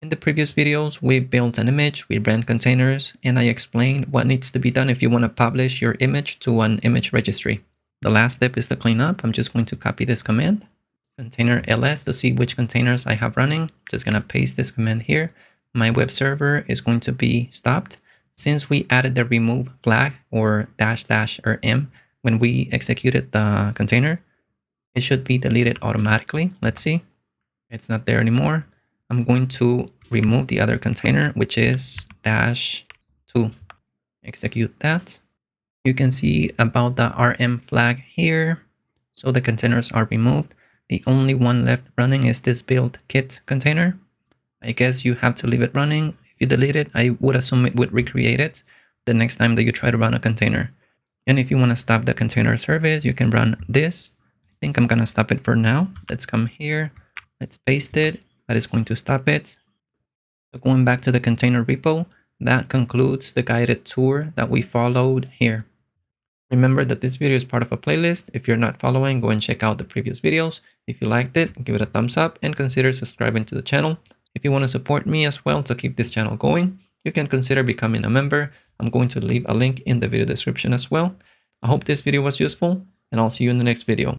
In the previous videos, we built an image, we ran containers, and I explained what needs to be done if you want to publish your image to an image registry. The last step is to clean up. I'm just going to copy this command, container ls to see which containers I have running. Just going to paste this command here. My web server is going to be stopped. Since we added the remove flag or dash dash RM when we executed the container, it should be deleted automatically. Let's see. It's not there anymore. I'm going to remove the other container, which is dash 2. Execute that. You can see about the RM flag here. So the containers are removed. The only one left running is this build kit container. I guess you have to leave it running. If you delete it, I would assume it would recreate it the next time that you try to run a container. And if you want to stop the container service, you can run this. I think I'm going to stop it for now. Let's come here. Let's paste it that is going to stop it. So going back to the container repo, that concludes the guided tour that we followed here. Remember that this video is part of a playlist. If you're not following, go and check out the previous videos. If you liked it, give it a thumbs up and consider subscribing to the channel. If you want to support me as well to keep this channel going, you can consider becoming a member. I'm going to leave a link in the video description as well. I hope this video was useful and I'll see you in the next video.